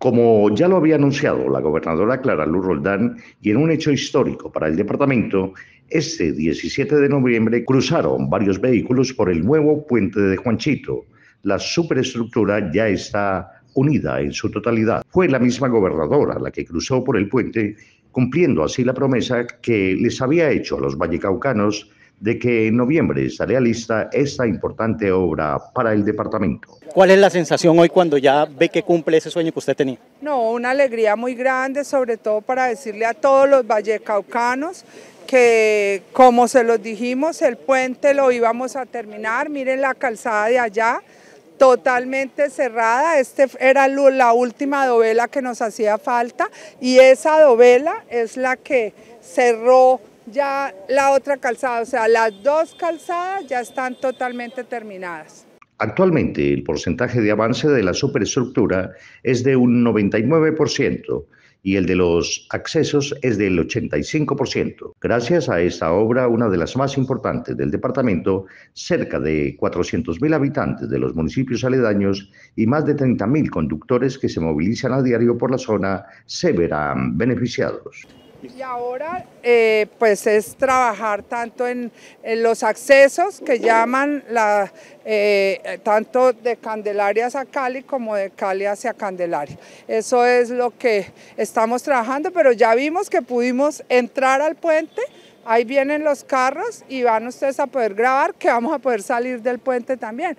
Como ya lo había anunciado la gobernadora Clara Luz Roldán y en un hecho histórico para el departamento, este 17 de noviembre cruzaron varios vehículos por el nuevo puente de Juanchito. La superestructura ya está unida en su totalidad. Fue la misma gobernadora la que cruzó por el puente, cumpliendo así la promesa que les había hecho a los vallecaucanos de que en noviembre estaría lista esta importante obra para el departamento. ¿Cuál es la sensación hoy cuando ya ve que cumple ese sueño que usted tenía? No, una alegría muy grande, sobre todo para decirle a todos los vallecaucanos que como se los dijimos, el puente lo íbamos a terminar, miren la calzada de allá, totalmente cerrada, este era la última dovela que nos hacía falta y esa dovela es la que cerró ya la otra calzada, o sea, las dos calzadas ya están totalmente terminadas. Actualmente el porcentaje de avance de la superestructura es de un 99% y el de los accesos es del 85%. Gracias a esta obra, una de las más importantes del departamento, cerca de 400.000 habitantes de los municipios aledaños y más de 30.000 conductores que se movilizan a diario por la zona se verán beneficiados. Y ahora eh, pues es trabajar tanto en, los accesos que llaman la, eh, tanto de Candelaria hacia Cali como de Cali hacia Candelaria. Eso es lo que estamos trabajando, pero ya vimos que pudimos entrar al puente, ahí vienen los carros y van ustedes a poder grabar que vamos a poder salir del puente también,